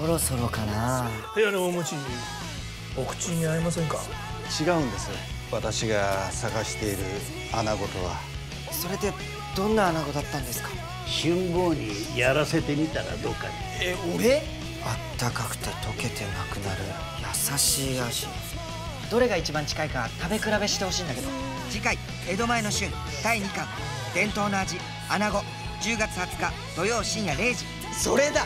そろそろかな。部屋のお持お口に合いませんか？違うんです。私が探している穴子とは。それでどんな穴子だったんですか？春坊にやらせてみたらどうかにえ俺？あったかくて溶けてなくなる優しい味。どれが一番近いか食べ比べしてほしいんだけど。次回江戸前の旬第2巻伝統の味穴子10月20日土曜深夜0時。それだ！